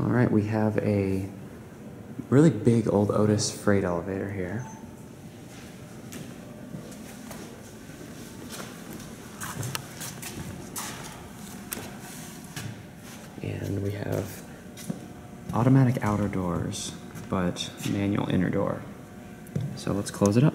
All right, we have a really big old Otis freight elevator here. And we have automatic outer doors, but manual inner door. So let's close it up.